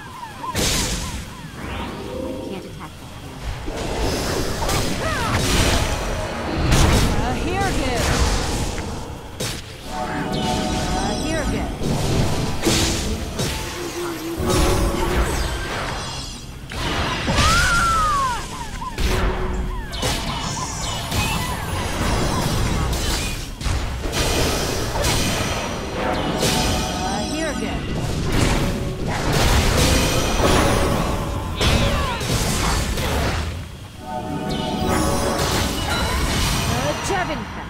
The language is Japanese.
time. Skynka.